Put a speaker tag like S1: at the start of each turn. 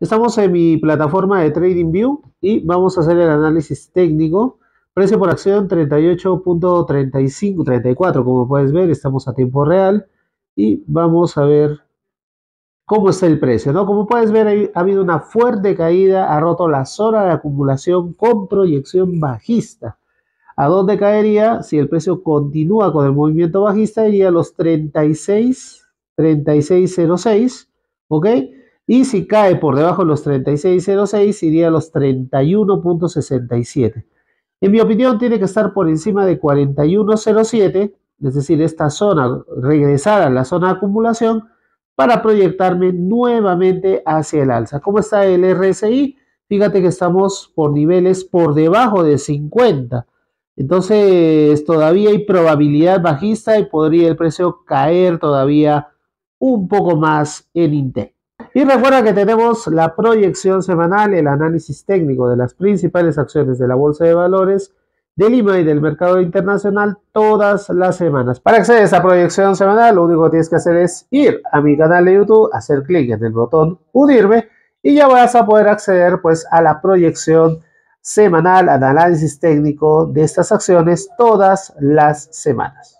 S1: Estamos en mi plataforma de TradingView y vamos a hacer el análisis técnico. Precio por acción 38.35, 34, como puedes ver, estamos a tiempo real y vamos a ver cómo está el precio, ¿no? Como puedes ver, ha habido una fuerte caída, ha roto la zona de acumulación con proyección bajista. ¿A dónde caería? Si el precio continúa con el movimiento bajista, iría a los 36, 36.06, ¿ok? Y si cae por debajo de los 36.06, iría a los 31.67. En mi opinión, tiene que estar por encima de 41.07, es decir, esta zona, regresar a la zona de acumulación para proyectarme nuevamente hacia el alza. ¿Cómo está el RSI? Fíjate que estamos por niveles por debajo de 50. Entonces todavía hay probabilidad bajista y podría el precio caer todavía un poco más en Intel. Y recuerda que tenemos la proyección semanal, el análisis técnico de las principales acciones de la Bolsa de Valores de Lima y del mercado internacional todas las semanas. Para acceder a esa proyección semanal, lo único que tienes que hacer es ir a mi canal de YouTube, hacer clic en el botón unirme y ya vas a poder acceder pues a la proyección semanal, al análisis técnico de estas acciones todas las semanas.